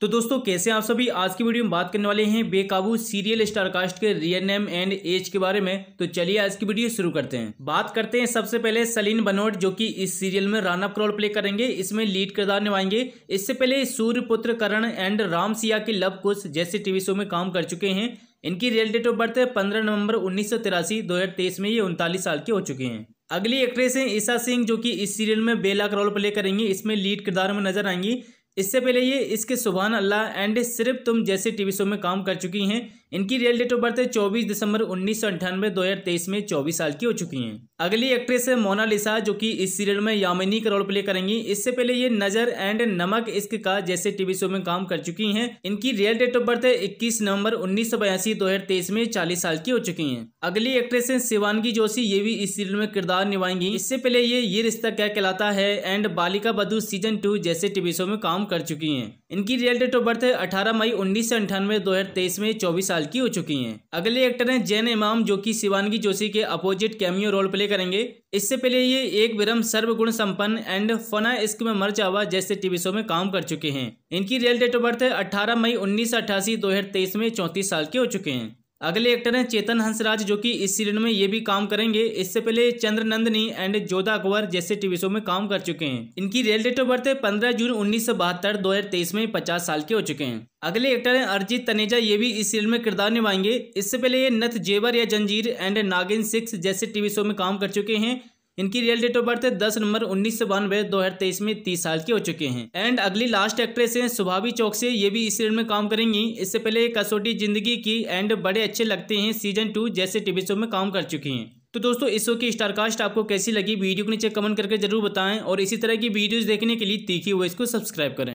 तो दोस्तों, कैसे आप सभी? आज की वीडियो में बात करने वाले हैं बेकाबू सीरियल स्टारकास्ट के रियल नेम एंड एज के बारे में। तो चलिए आज की वीडियो शुरू करते हैं। बात करते हैं सबसे पहले सलीन बनोट, जो कि इस सीरियल में राना रोल प्ले करेंगे। इसमें लीड किरदार निभाएँगे। इससे पहले सूर्य पुत्र करण एंड राम सिया के लव कुश जैसे टीवी शो में काम कर चुके हैं। इनकी रियल डेट ऑफ़ बर्थ है पंद्रह नवंबर उन्नीस सौ में ये उनतालीस साल के हो चुके हैं। अगली एक्ट्रेस है ईसा सिंह, जो कि इस सीरियल में बेला रोल प्ले करेंगी। इसमें लीड किरदार में नज़र आएँगी। इससे पहले ये, इसके सुबहान अल्लाह, एंड सिर्फ़ तुम जैसे टीवी शो में काम कर चुकी हैं इनकी रियल डेट ऑफ़ बर्थ है चौबीस दिसंबर उन्नीस सौ अंठानवे, दो हज़ार तेईस में चौबीस साल की हो चुकी हैं। अगली एक्ट्रेस है मोनालिसा जो कि इस सीरियल में यामिनी का रोल प्ले करेंगी। इससे पहले ये नज़र एंड नमक इश्क का जैसे टीवी शो में काम कर चुकी हैं। इनकी रियल डेट ऑफ़ बर्थ है इक्कीस नवंबर उन्नीस सौ बयासी, दो हज़ार तेईस में चालीस साल की हो चुकी हैं। अगली एक्ट्रेस है शिवानगी जोशी, ये भी इस सीरियल में किरदार निभाएँगी। इससे पहले ये ये रिश्ता क्या कहलाता है and Balika Vadhu season two जैसे टीवी शो में काम कर चुकी है। इनकी रियल डेट ऑफ़ बर्थ है अठारह मई उन्नीस सौ अंठानवे, दो हज़ार तेईस में चौबीस साल की हो चुकी हैं। अगले एक्टर हैं जैन इमाम, जो कि शिवानगी जोशी के अपोजिट कैमियो रोल प्ले करेंगे। इससे पहले ये एक विरम सर्वगुण संपन्न एंड फना इश्क में मर जावा जैसे टीवी शो में काम कर चुके हैं। इनकी रियल डेट ऑफ़ बर्थ अठारह मई उन्नीस सौ अट्ठासी, दो हज़ार तेईस में चौंतीस साल के हो चुके हैं। अगले एक्टर हैं चेतन हंसराज, जो कि इस सीरियल में ये भी काम करेंगे। इससे पहले चंद्र नंदनी एंड जोधा अकबर जैसे टीवी शो में काम कर चुके हैं। इनकी रियल डेट ऑफ़ बर्थ है पंद्रह जून उन्नीस सौ बहत्तर, दो हज़ार तेईस में पचास साल के हो चुके हैं। अगले एक्टर हैं अरिजीत तनेजा, ये भी इस सीरियल में किरदार निभाएँगे। इससे पहले ये नथ जेवर या जंजीर एंड नागिन सिक्स जैसे टीवी शो में काम कर चुके हैं। इनकी रियल डेट ऑफ़ बर्थ दस नंबर उन्नीस सौ बानवे, दो हज़ार तेईस में तीस साल के हो चुके हैं। एंड अगली लास्ट एक्ट्रेस है सुभावी चौक से, ये भी इस सीरियल में काम करेंगी। इससे पहले कसौटी ज़िंदगी की एंड बड़े अच्छे लगते हैं सीज़न टू जैसे टीवी शो में काम कर चुकी हैं। तो दोस्तों, इस शो की स्टारकास्ट आपको कैसी लगी? वीडियो के नीचे कमेंट करके ज़रूर बताएँ और इसी तरह की वीडियोस देखने के लिए तीखी हुए इसको सब्सक्राइब करें।